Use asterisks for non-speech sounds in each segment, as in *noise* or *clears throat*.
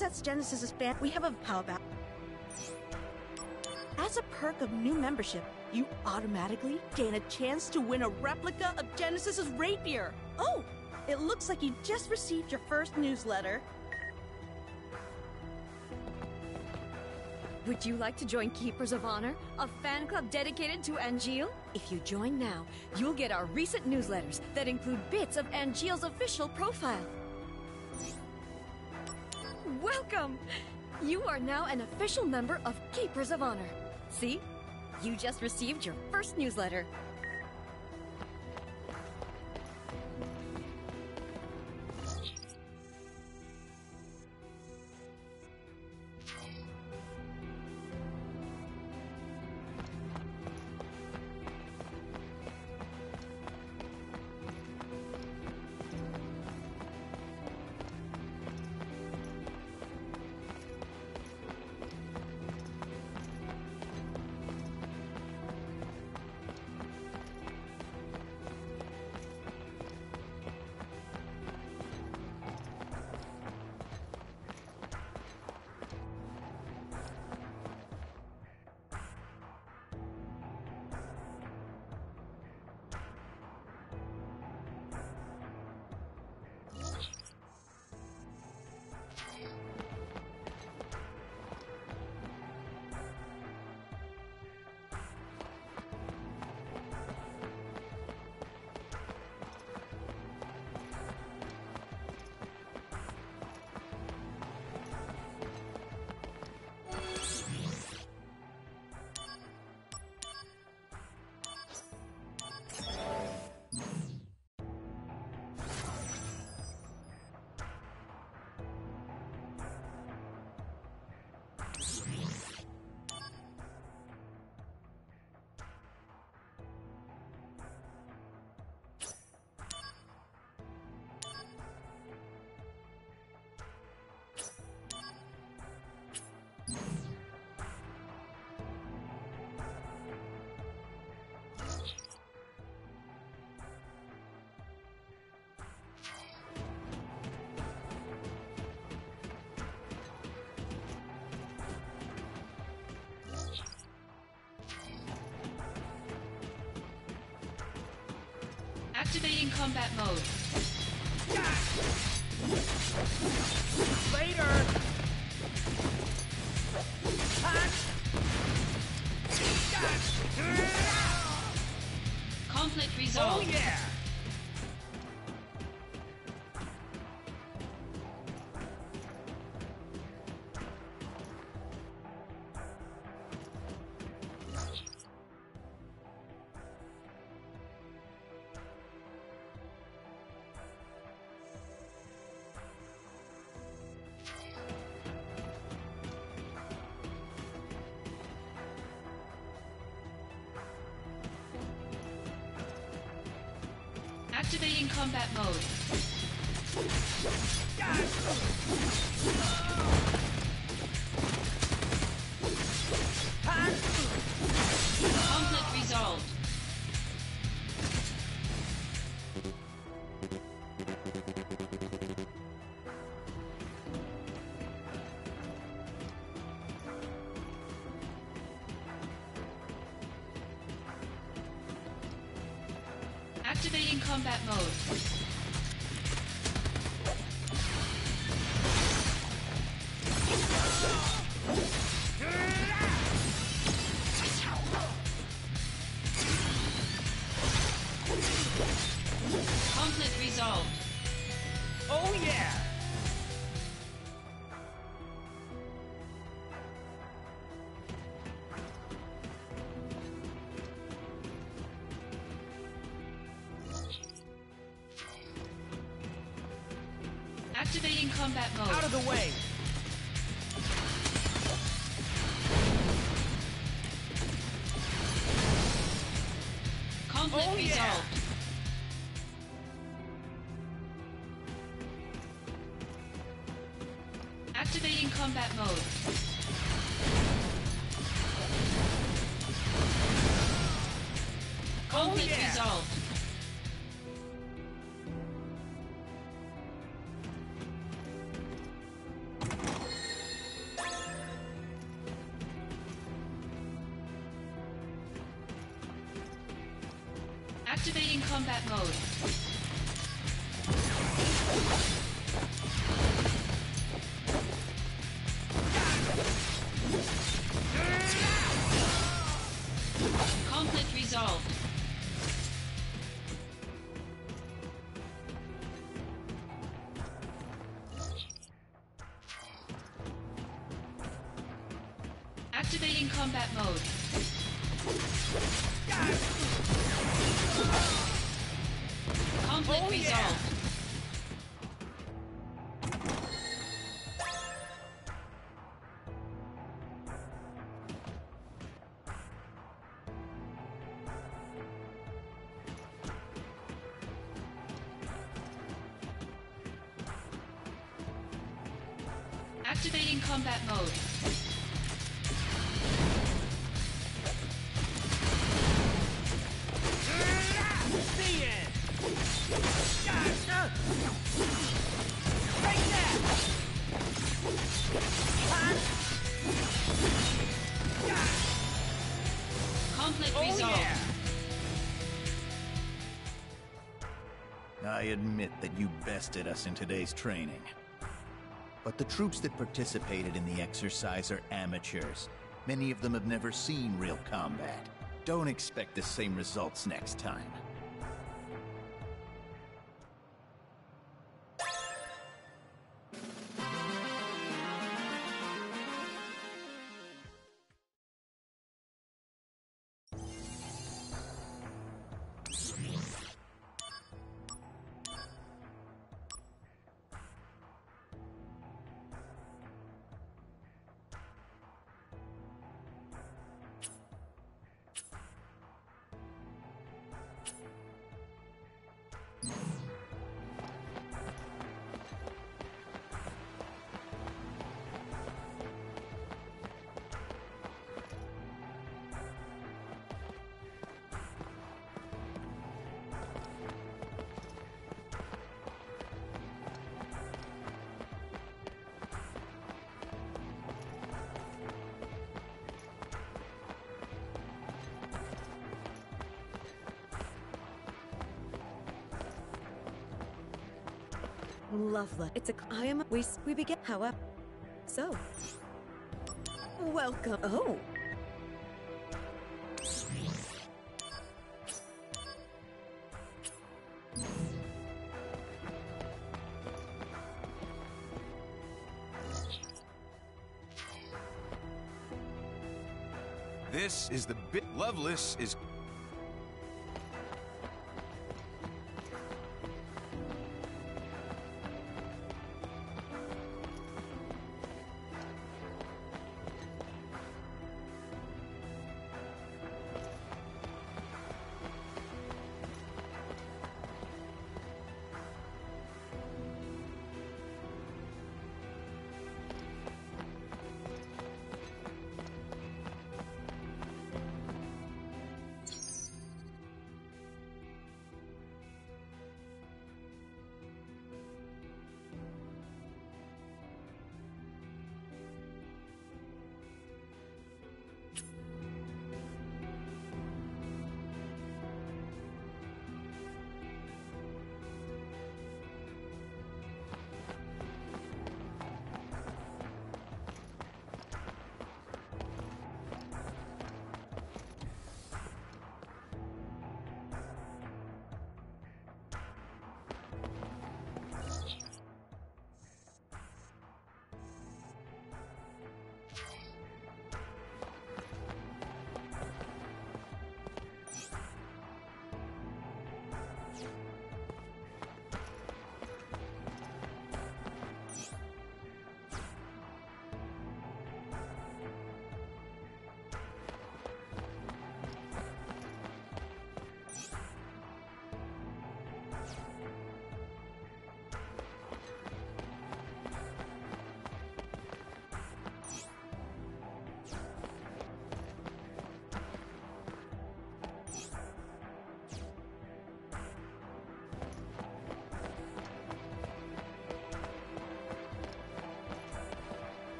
sets Genesis's fan. We have a how about? As a perk of new membership, you automatically gain a chance to win a replica of Genesis's rapier. Oh, it looks like you just received your first newsletter. Would you like to join Keepers of Honor, a fan club dedicated to Angeal? If you join now, you'll get our recent newsletters that include bits of Angeal's official profile. Welcome! You are now an official member of Keepers of Honor. See? You just received your first newsletter. Activating combat mode. Later! Conflict oh, resolved. Oh yeah! Of the way! Conflict Oh, yeah. resolved. Activating combat mode. Conflict oh, yeah. resolved. I admit that you bested us in today's training. But the troops that participated in the exercise are amateurs. Many of them have never seen real combat. Don't expect the same results next time. Lovely. It's a. I am. We we begin. However, so. Welcome. Oh. This is the bit. Loveless is.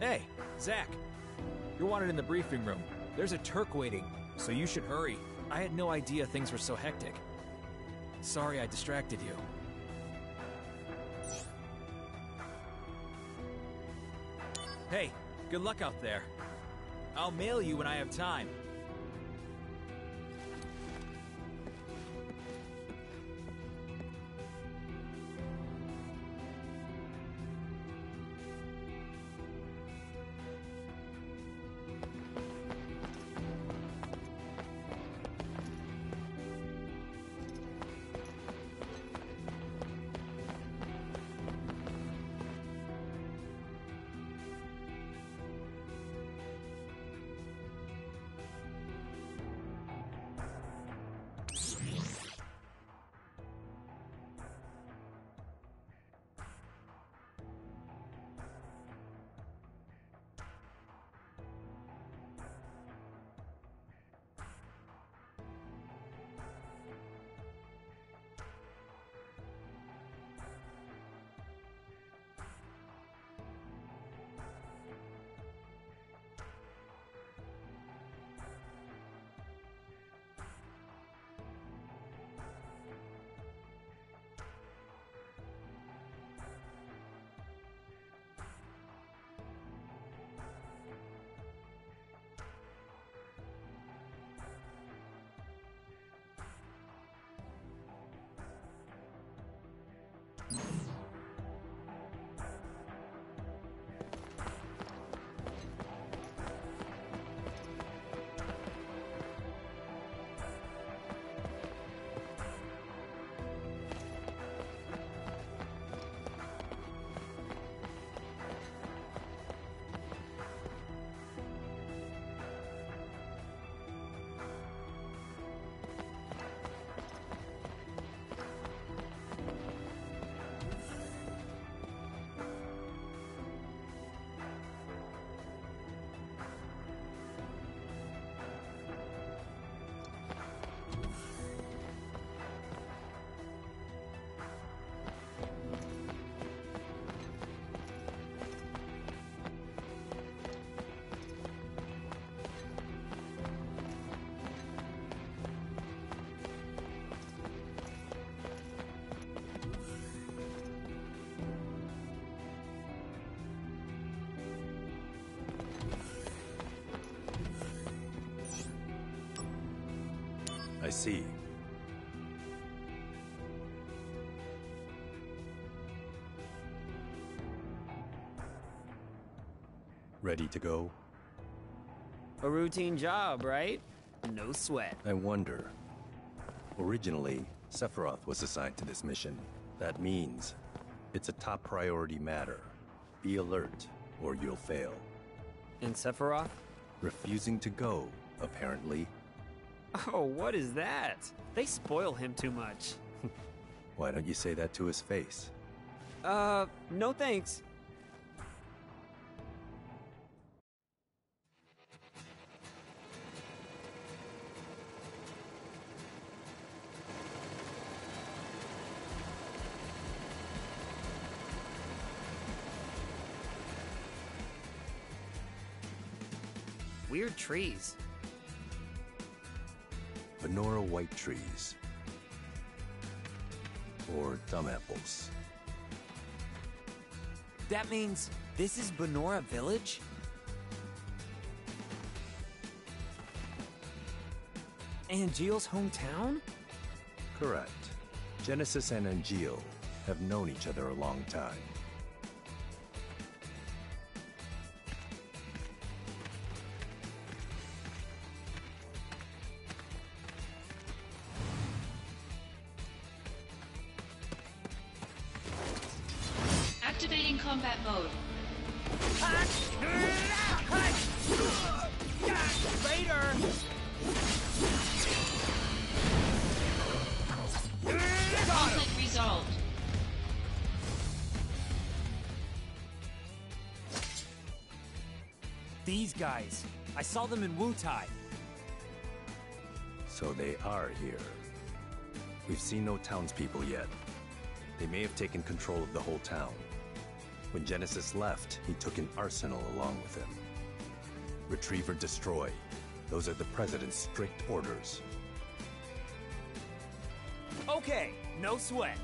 Hey, Zack. You're wanted in the briefing room. There's a Turk waiting, so you should hurry. I had no idea things were so hectic. Sorry I distracted you. Hey, good luck out there. I'll mail you when I have time. Ready to go? A routine job, right? No sweat. I wonder. Originally, Sephiroth was assigned to this mission. That means it's a top priority matter. Be alert, or you'll fail. And Sephiroth? Refusing to go, apparently. Oh, what is that? They spoil him too much. *laughs* Why don't you say that to his face? Uh, no thanks. Weird trees. Banora white trees. Or dumb apples. That means this is Banora Village? Angeal's hometown? Correct. Genesis and Angeal have known each other a long time. Saw them in Wutai. So they are here. We've seen no townspeople yet. They may have taken control of the whole town. When Genesis left, he took an arsenal along with him. Retrieve or destroy. Those are the President's strict orders. Okay, no sweat.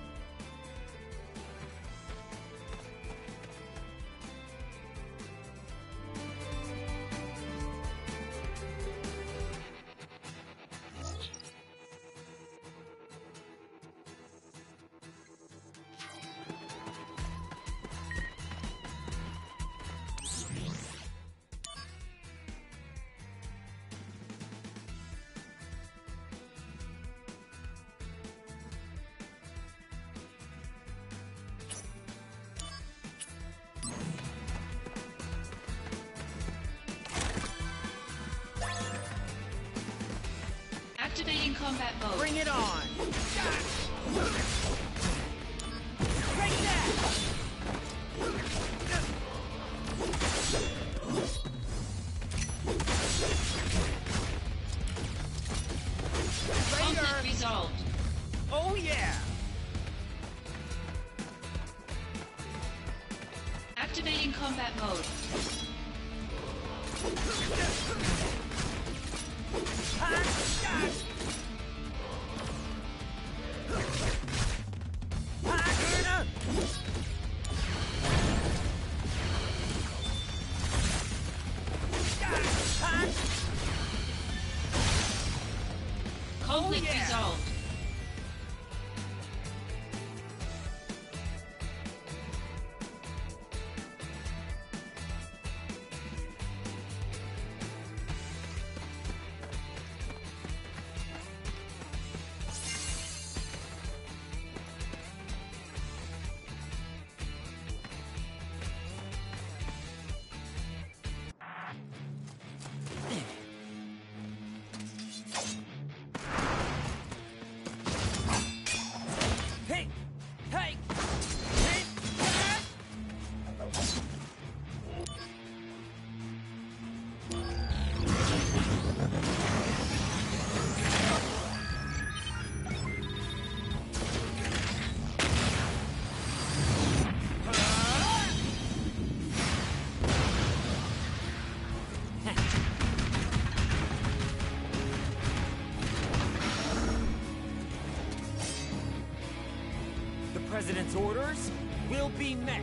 President's orders will be met.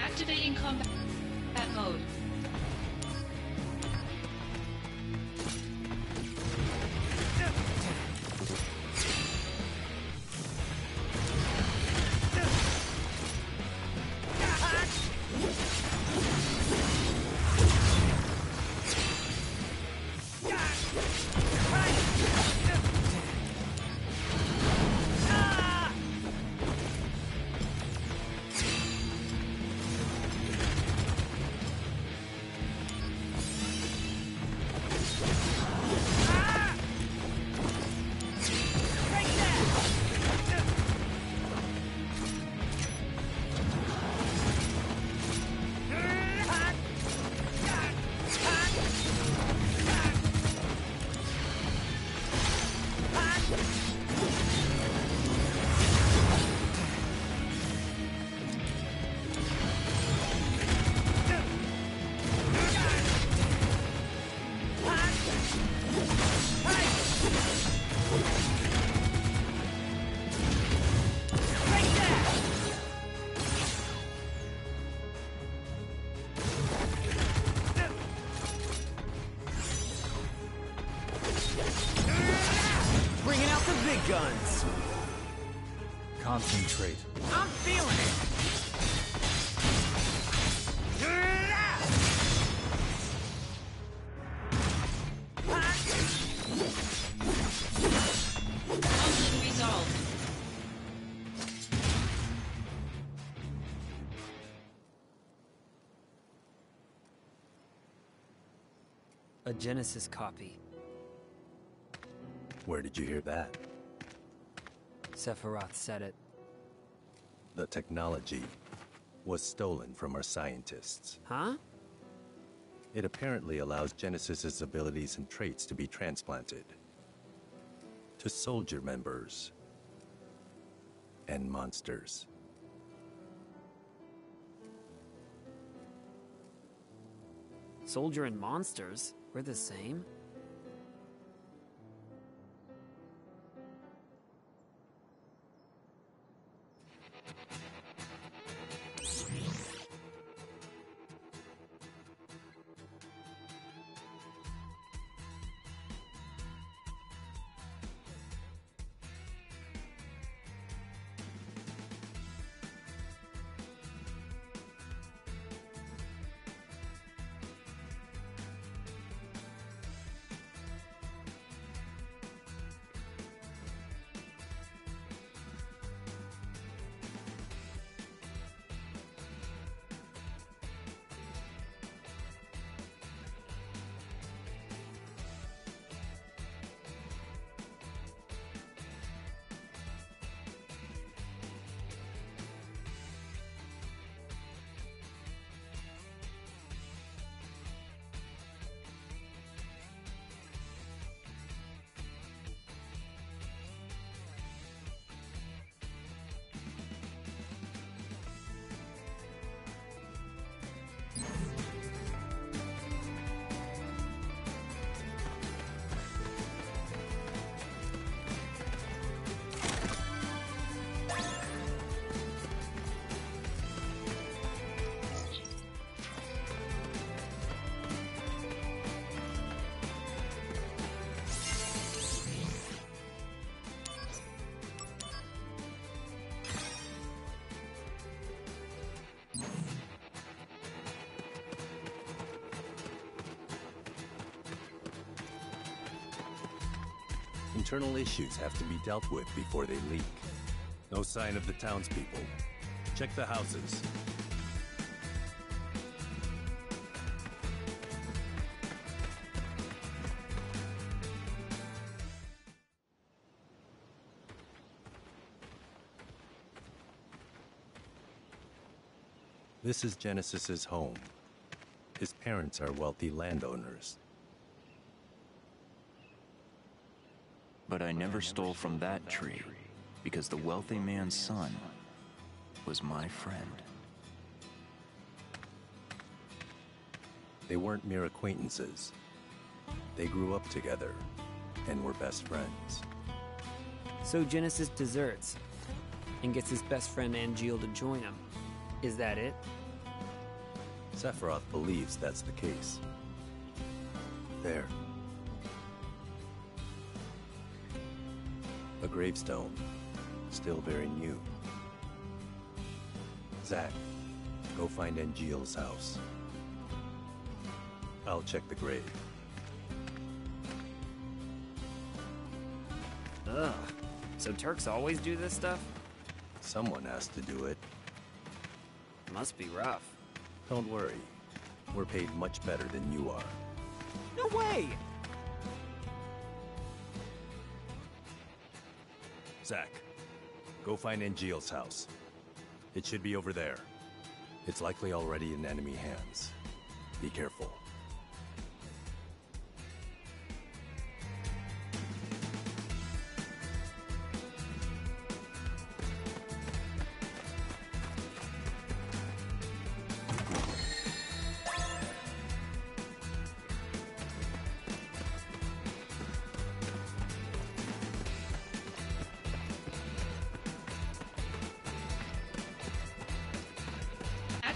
Activating combat A Genesis copy. Where did you hear that? Sephiroth said it. The technology was stolen from our scientists. Huh? It apparently allows Genesis's abilities and traits to be transplanted to soldier members and monsters. Soldier and monsters, we're the same. Internal issues have to be dealt with before they leak. No sign of the townspeople. Check the houses. This is Genesis's home. His parents are wealthy landowners. But I never stole from that tree, because the wealthy man's son was my friend. They weren't mere acquaintances. They grew up together and were best friends. So Genesis deserts and gets his best friend Angeal to join him. Is that it? Sephiroth believes that's the case. There. Gravestone, still very new. Zack, go find Angeal's house. I'll check the grave. Ugh. So Turks always do this stuff? Someone has to do it. Must be rough. Don't worry. We're paid much better than you are. No way! Go find Angeal's house. It should be over there. It's likely already in enemy hands. Be careful.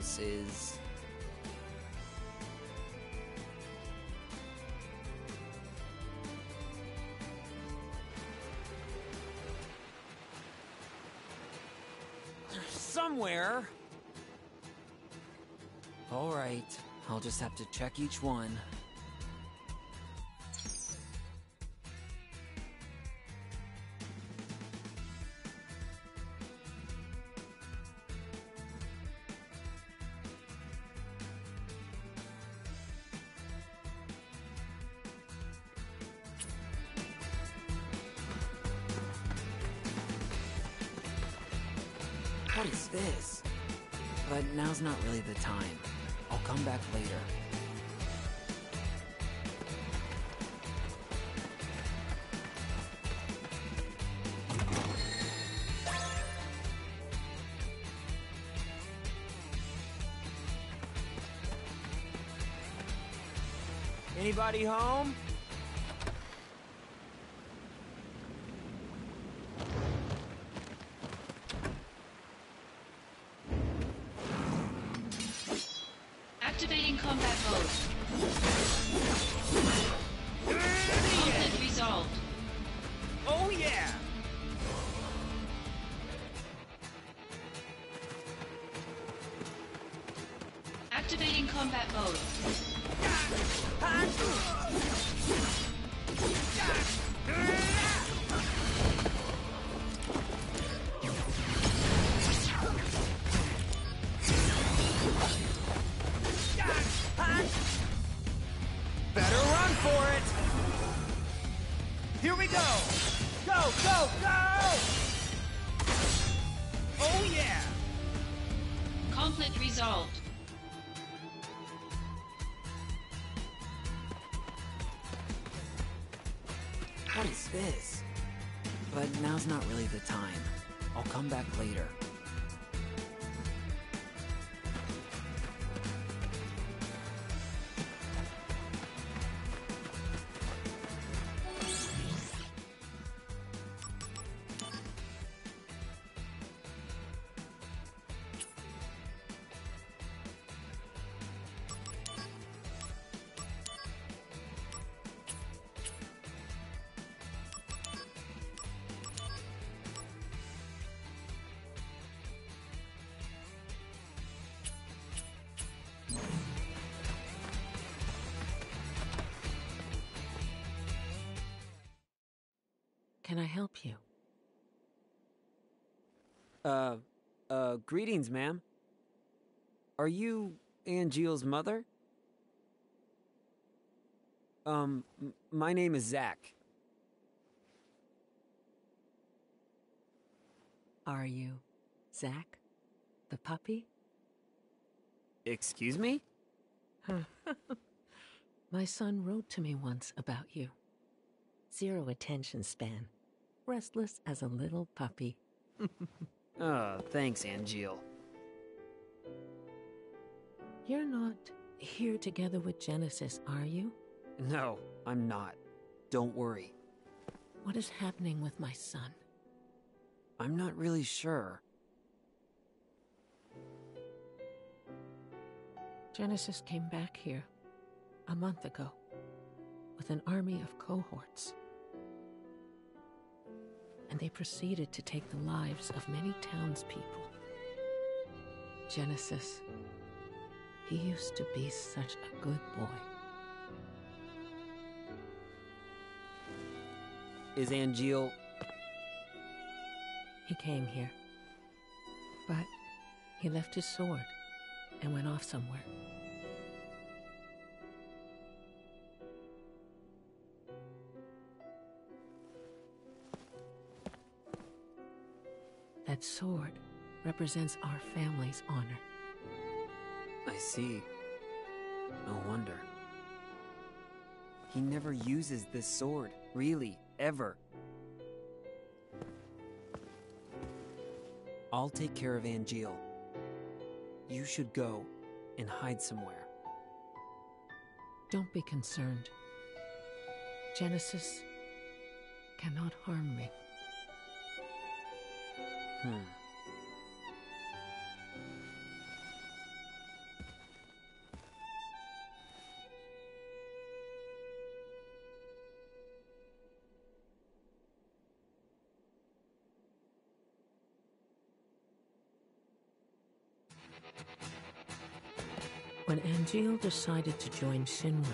else is somewhere. All right, I'll just have to check each one. Really the time. I'll come back later. Anybody home? Back later. Can I help you? Uh, uh, greetings, ma'am. Are you Angeal's mother? Um, my name is Zack. Are you Zack? The puppy? Excuse me? *laughs* My son wrote to me once about you. Zero attention span. Restless as a little puppy. *laughs* Oh, thanks, Angeal. You're not here together with Genesis, are you? No, I'm not. Don't worry. What is happening with my son? I'm not really sure. Genesis came back here a month ago with an army of cohorts. And they proceeded to take the lives of many townspeople. Genesis, he used to be such a good boy. Is Angeal. He came here. But he left his sword and went off somewhere. That sword represents our family's honor. I see. No wonder. He never uses this sword, really, ever. I'll take care of Angeal. You should go and hide somewhere. Don't be concerned. Genesis cannot harm me. When Angeal decided to join Shinra,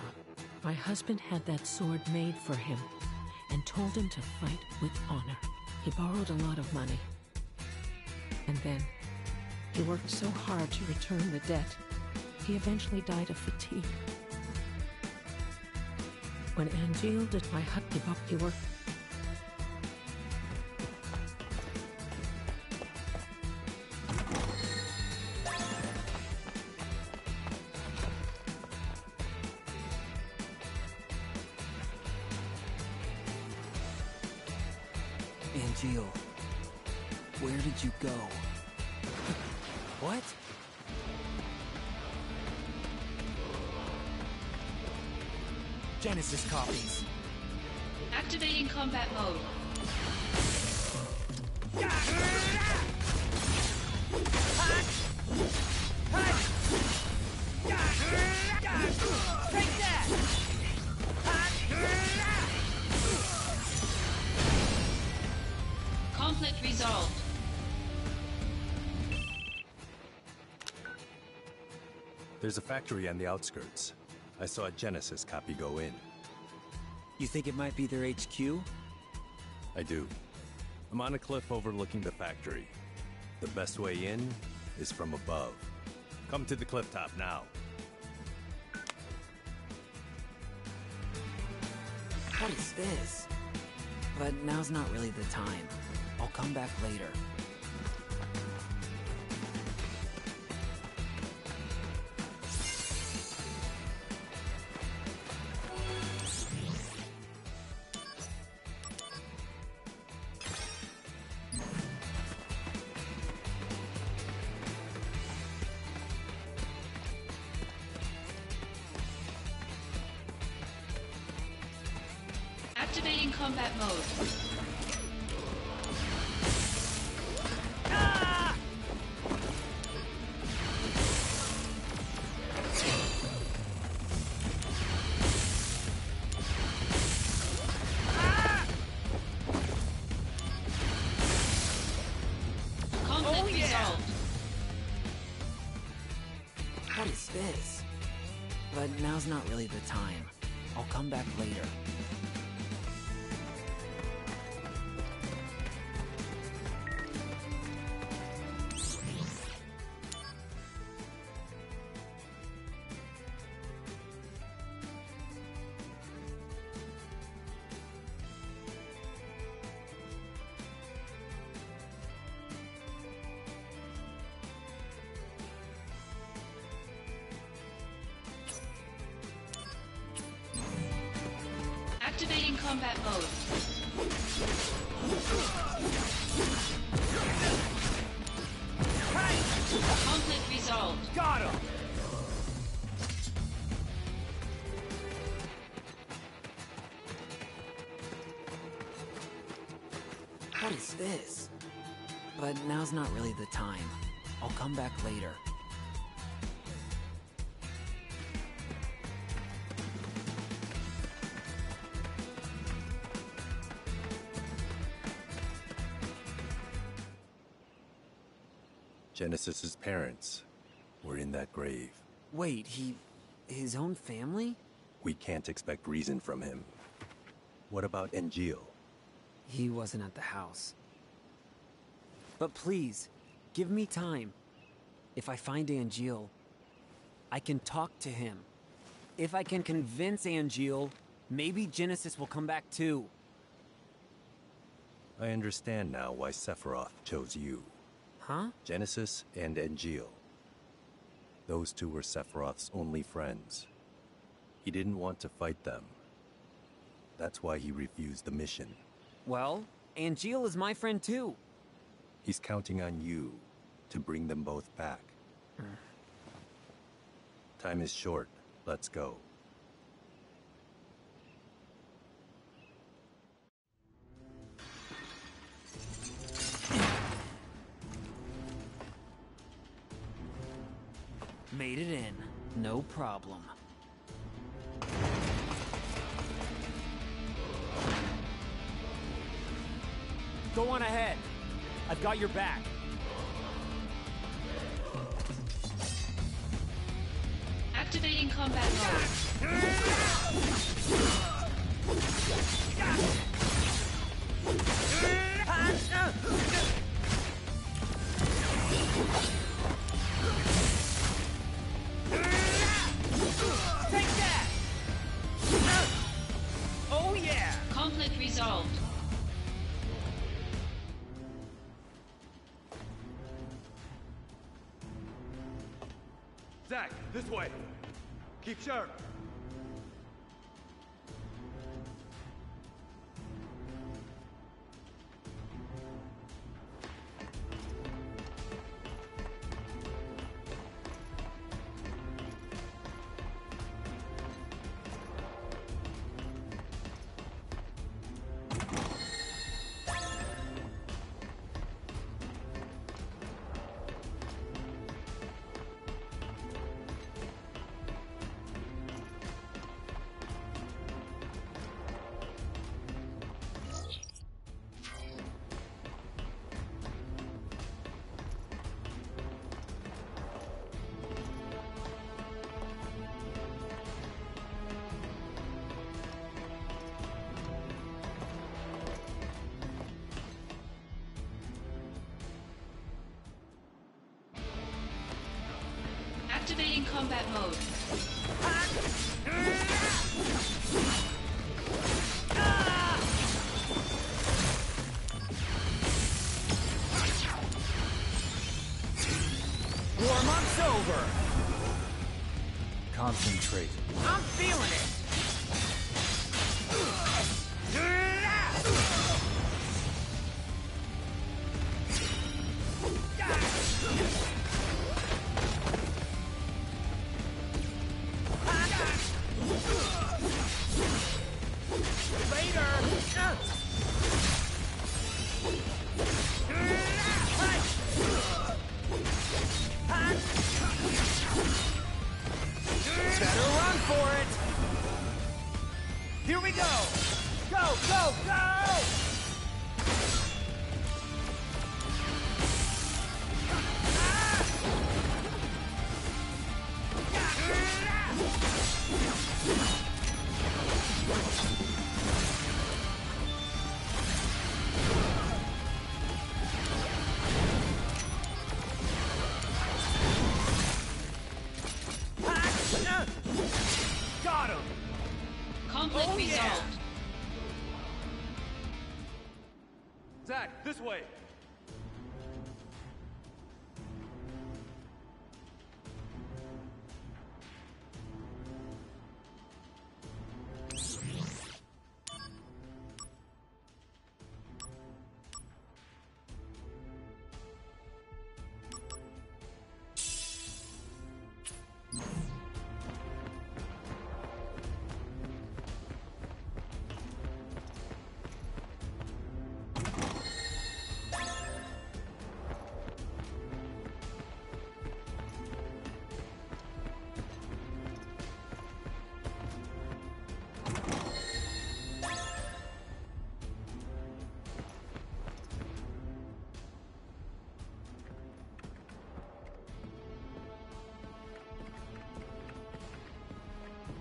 my husband had that sword made for him and told him to fight with honor. He borrowed a lot of money and then he worked so hard to return the debt, he eventually died of fatigue. When Angeal did my hut give up, Genesis copies. Activating combat mode. Conflict resolved. There's a factory on the outskirts. I saw a Genesis copy go in. You think it might be their HQ? I do. I'm on a cliff overlooking the factory. The best way in is from above. Come to the cliff top now. What is this? But now's not really the time. I'll come back later. Combat mode. Conflict resolved. Got him! What is this? But now's not really the time. I'll come back later. Genesis's parents were in that grave. Wait, he. his own family? We can't expect reason from him. What about Angeal? He wasn't at the house. But please, give me time. If I find Angeal, I can talk to him. If I can convince Angeal, maybe Genesis will come back too. I understand now why Sephiroth chose you. Huh? Genesis and Angeal. Those two were Sephiroth's only friends. He didn't want to fight them. That's why he refused the mission. Well, Angeal is my friend too. He's counting on you to bring them both back. Hmm. Time is short. Let's go. Made it in. No problem. Go on ahead. I've got your back. Activating combat mode. Resolved. Zack, this way. Keep sharp. Combat mode. This way.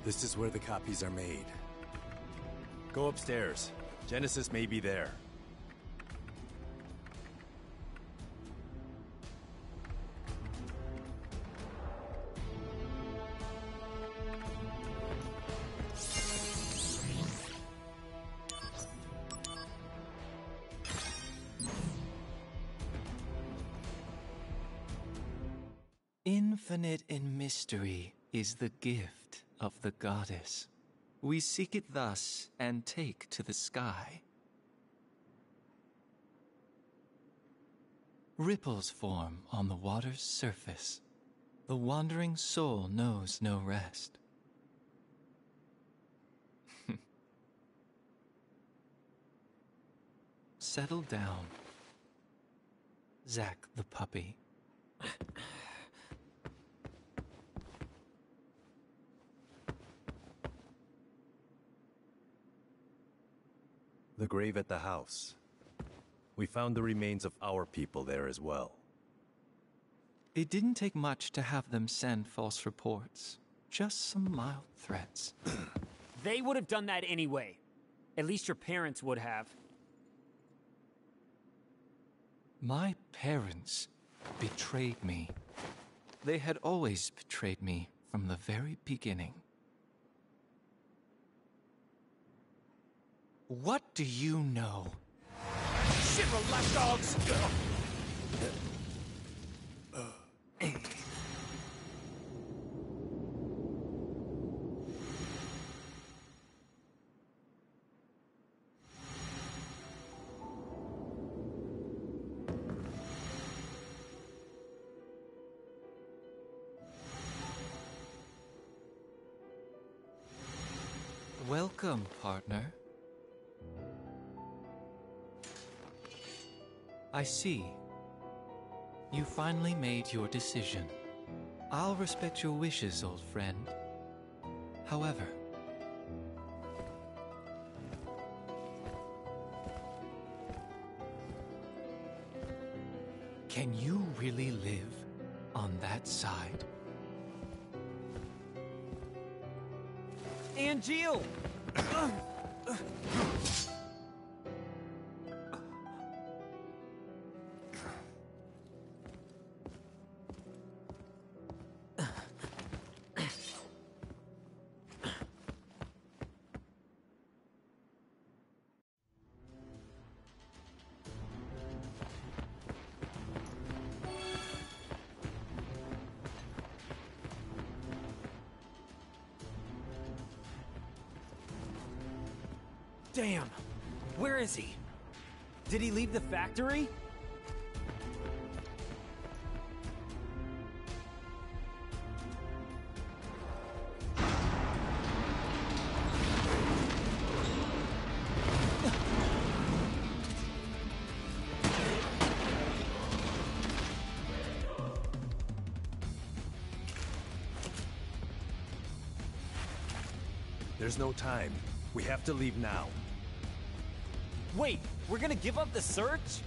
This is where the copies are made. Go upstairs. Genesis may be there. Infinite in mystery is the gift of the goddess. We seek it thus and take to the sky. Ripples form on the water's surface. The wandering soul knows no rest. *laughs* Settle down. Zack the puppy. The grave at the house. We found the remains of our people there as well. It didn't take much to have them send false reports. just some mild threats. *clears throat* They would have done that anyway. At least your parents would have. My parents betrayed me. They had always betrayed me from the very beginning. What do you know? Shit, relax, dogs! See. You finally made your decision. I'll respect your wishes, old friend. However, can you really live on that side? Angeal! Damn! Where is he? Did he leave the factory? There's no time. We have to leave now. We're gonna give up the search?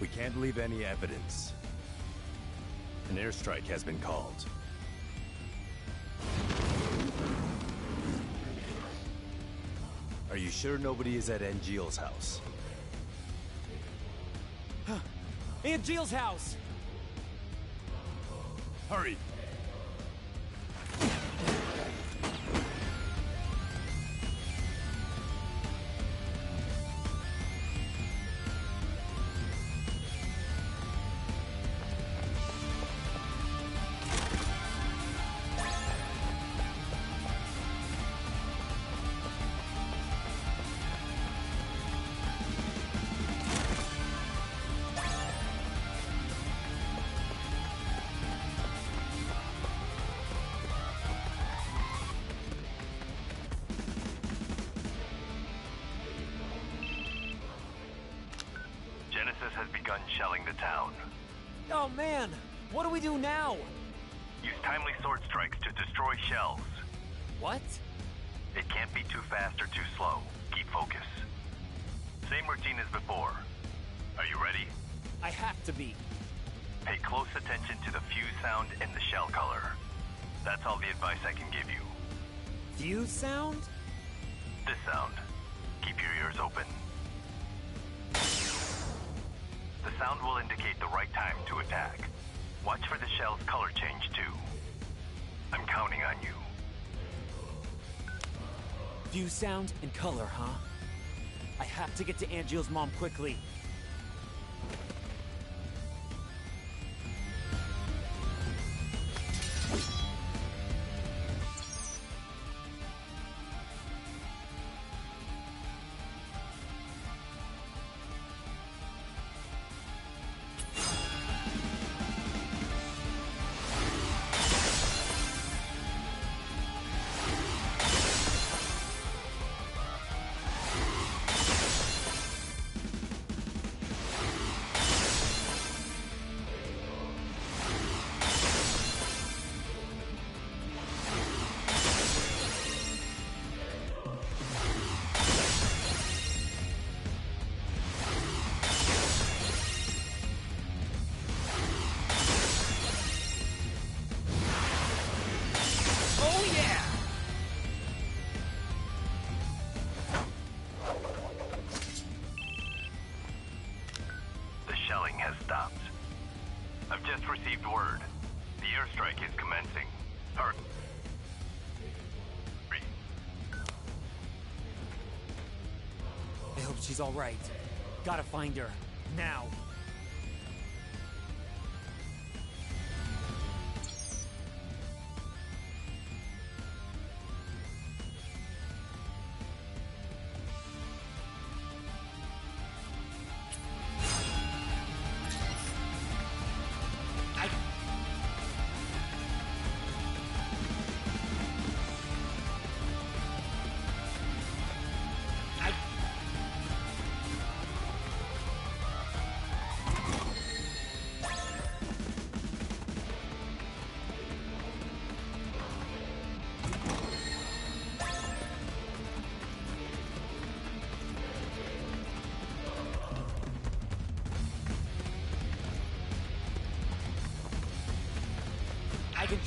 We can't leave any evidence. An airstrike has been called. Are you sure nobody is at Angeal's house? Angeal's house! Hurry! The town. Oh man! What do we do now? Use timely sword strikes to destroy shells. What? It can't be too fast or too slow. Keep focus. Same routine as before. Are you ready? I have to be. Pay close attention to the fuse sound and the shell color. That's all the advice I can give you. Fuse sound? This sound. Keep your ears open. Sound will indicate the right time to attack. Watch for the shell's color change too. I'm counting on you. View sound and color, huh? I have to get to Angeal's mom quickly. She's alright. Gotta find her. Now.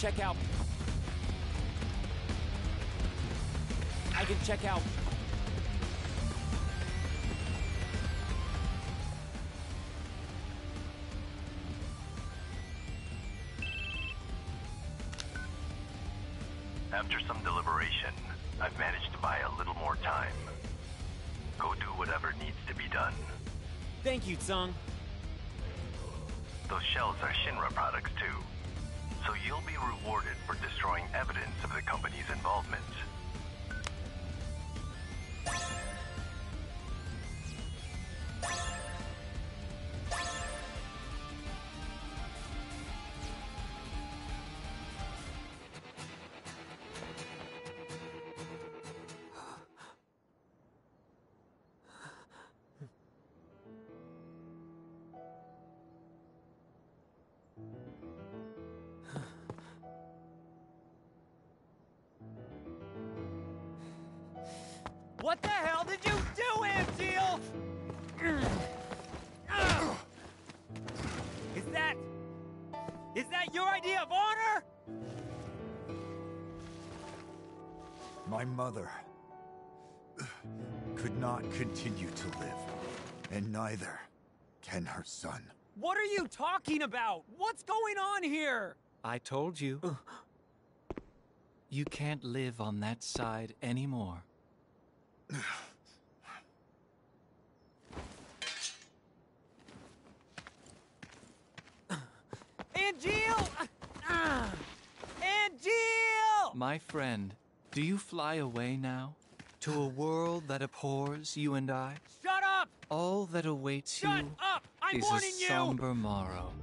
Check out. I can check out. After some deliberation, I've managed to buy a little more time. Go do whatever needs to be done. Thank you, Tseng. You'll be rewarded for destroying evidence of the company's involvement. Mother could not continue to live, and neither can her son. What are you talking about? What's going on here? I told you. You can't live on that side anymore. Angeal! Ah! Angeal! My friend, do you fly away now? To a world that abhors you and I? Shut up! All that awaits Shut you up! I'm is warning a you! somber morrow,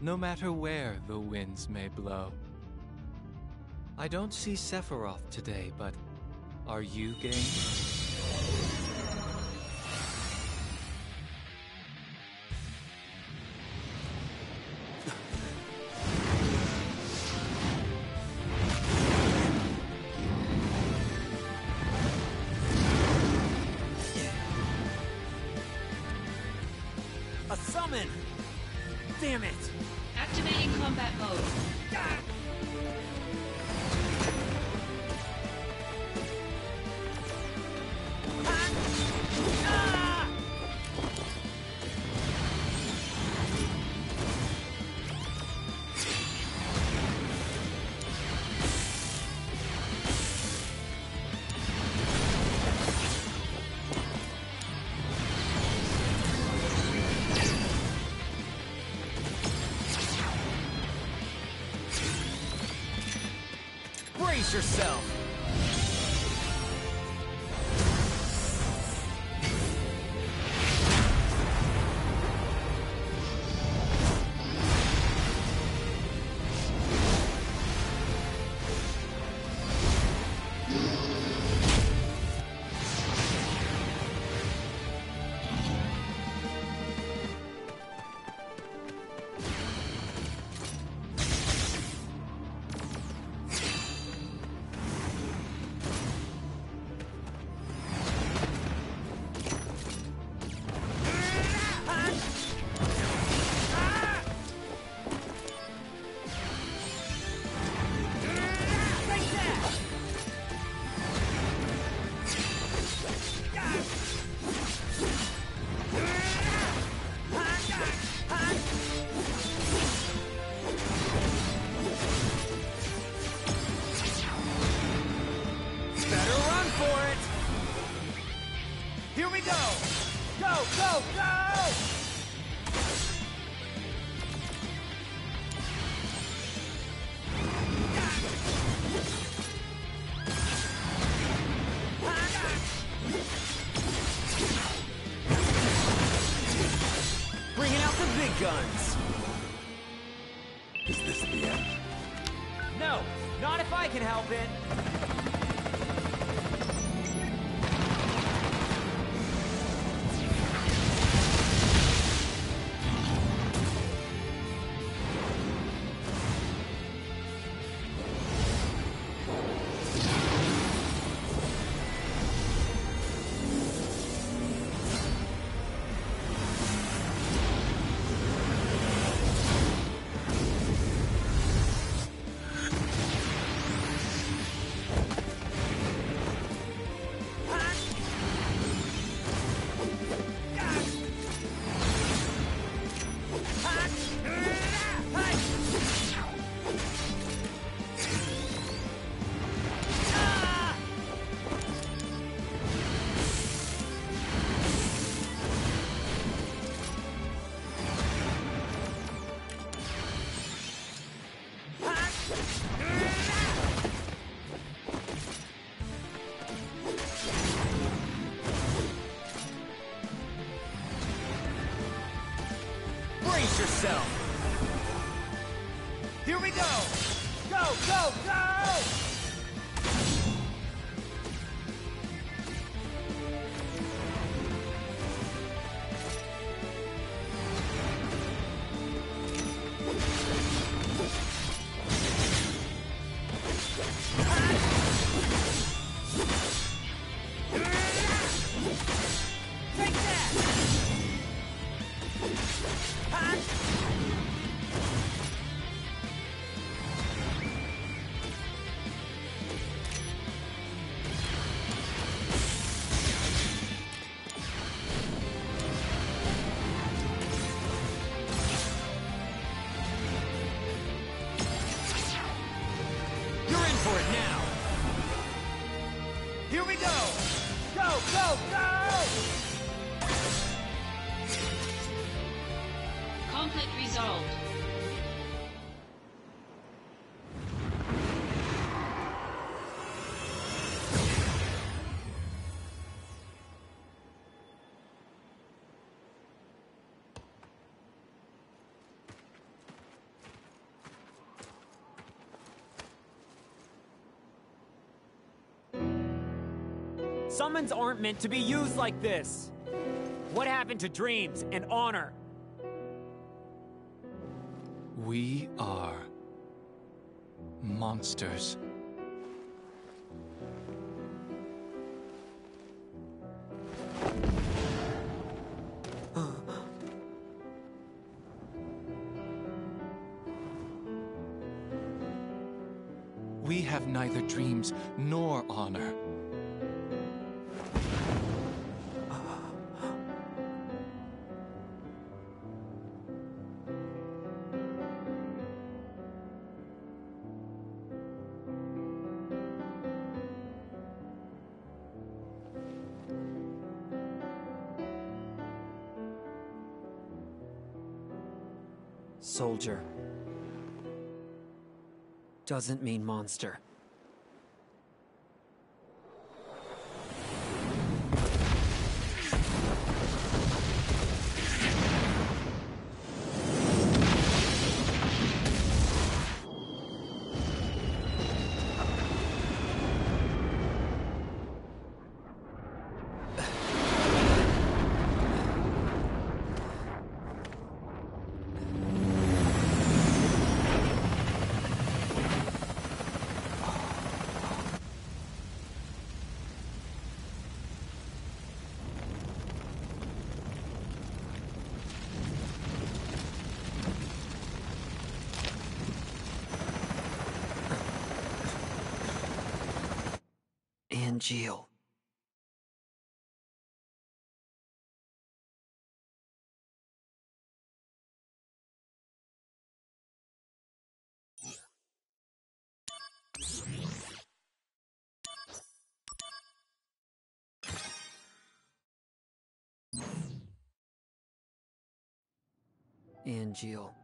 no matter where the winds may blow. I don't see Sephiroth today, but are you game? Summon! Damn it! Activating combat mode. Brace yourself! Here we go. Go, go, go! Summons aren't meant to be used like this! What happened to dreams and honor? We are monsters. Soldier. Doesn't mean monster. Angeal. The